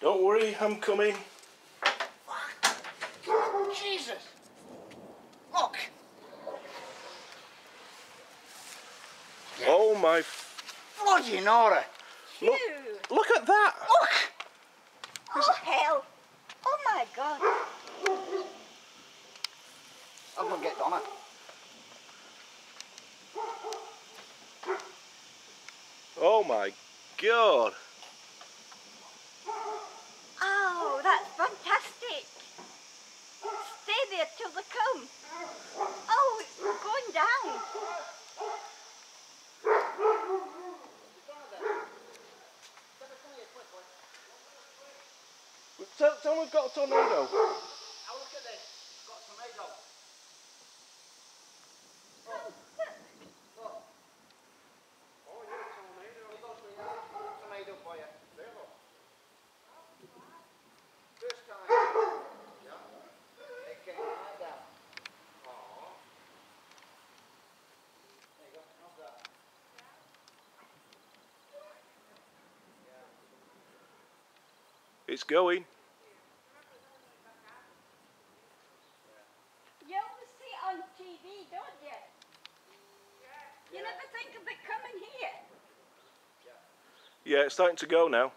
Don't worry, I'm coming. Jesus! Look! Oh my... Bloody Nora! Phew. Look, look at that! Look! Oh, hell. Oh, my God. I'm gonna get Donna. Oh my god! Tell, tell them we've got a tornado. Now look at this. Got tomato. Oh, you're a tornado. Here goes me now. Tomato for you. There you go. First time. Yeah. It came right down. Aw. There you go. How's that? It's going. You always see it on TV, don't you? You never think of it coming here. Yeah, it's starting to go now.